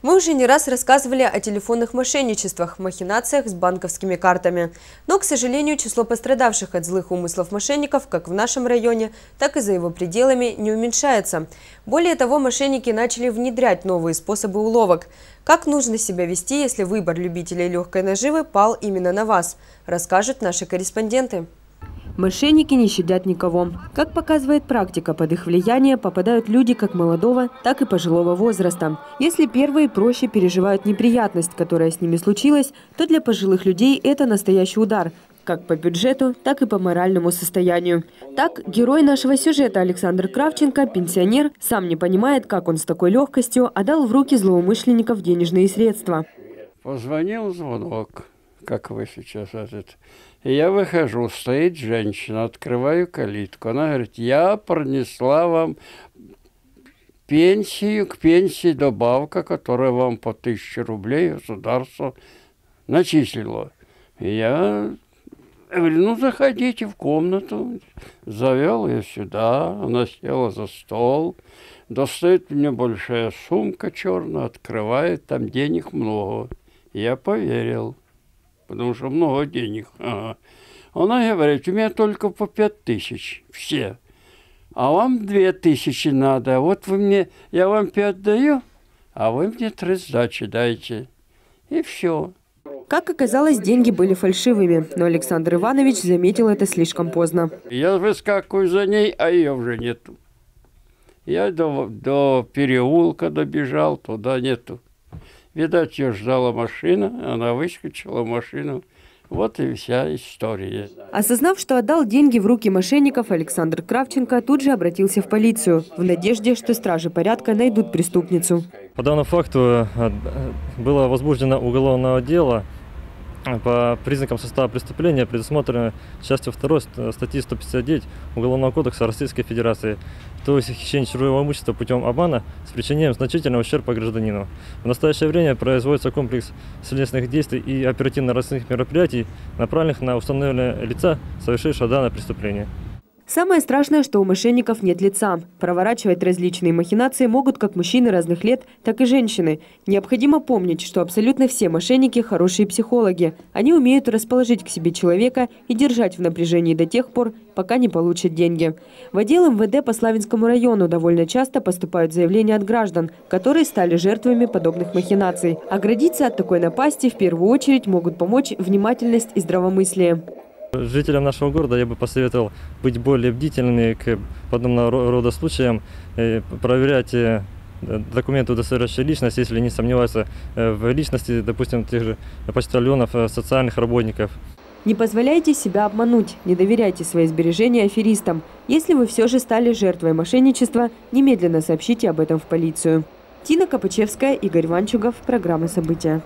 Мы уже не раз рассказывали о телефонных мошенничествах, махинациях с банковскими картами. Но, к сожалению, число пострадавших от злых умыслов мошенников как в нашем районе, так и за его пределами не уменьшается. Более того, мошенники начали внедрять новые способы уловок. Как нужно себя вести, если выбор любителей легкой наживы пал именно на вас, расскажут наши корреспонденты. Мошенники не щадят никого. Как показывает практика, под их влияние попадают люди как молодого, так и пожилого возраста. Если первые проще переживают неприятность, которая с ними случилась, то для пожилых людей это настоящий удар, как по бюджету, так и по моральному состоянию. Так, герой нашего сюжета Александр Кравченко, пенсионер, сам не понимает, как он с такой легкостью отдал в руки злоумышленников денежные средства. Позвонил звонок как вы сейчас этот. И я выхожу, стоит женщина, открываю калитку. Она говорит, я пронесла вам пенсию, к пенсии добавка, которая вам по тысяче рублей государство начислило. И я говорю, ну заходите в комнату. Завел ее сюда, она села за стол, достает мне большая сумка черная, открывает, там денег много. Я поверил потому что много денег. Ага. Она говорит, у меня только по пять тысяч, все. А вам две тысячи надо. Вот вы мне, я вам пять даю, а вы мне три сдачи дайте. И все. Как оказалось, деньги были фальшивыми, но Александр Иванович заметил это слишком поздно. Я выскакиваю за ней, а ее уже нету. Я до, до переулка добежал, туда нету. Видать, ее ждала машина, она выскочила в машину. Вот и вся история. Осознав, что отдал деньги в руки мошенников, Александр Кравченко тут же обратился в полицию в надежде, что стражи порядка найдут преступницу. По данному факту э, было возбуждено уголовное дело по признакам состава преступления предусмотрено частью 2 статьи 159 Уголовного кодекса Российской Федерации, то есть хищение чужого имущества путем обмана с причинением значительного ущерба гражданину. В настоящее время производится комплекс следственных действий и оперативно-розыскных мероприятий, направленных на установленное лица, совершившего данное преступление. Самое страшное, что у мошенников нет лица. Проворачивать различные махинации могут как мужчины разных лет, так и женщины. Необходимо помнить, что абсолютно все мошенники – хорошие психологи. Они умеют расположить к себе человека и держать в напряжении до тех пор, пока не получат деньги. В отдел МВД по Славянскому району довольно часто поступают заявления от граждан, которые стали жертвами подобных махинаций. Оградиться от такой напасти в первую очередь могут помочь внимательность и здравомыслие. Жителям нашего города я бы посоветовал быть более бдительными к подобного рода случаям, проверять э, документы, удостоверяющие личность, если не сомневаются э, в личности, допустим, тех же почтальонов, э, социальных работников. Не позволяйте себя обмануть, не доверяйте свои сбережения аферистам. Если вы все же стали жертвой мошенничества, немедленно сообщите об этом в полицию. Тина Копачевская, Игорь Ванчугов. Программа «События».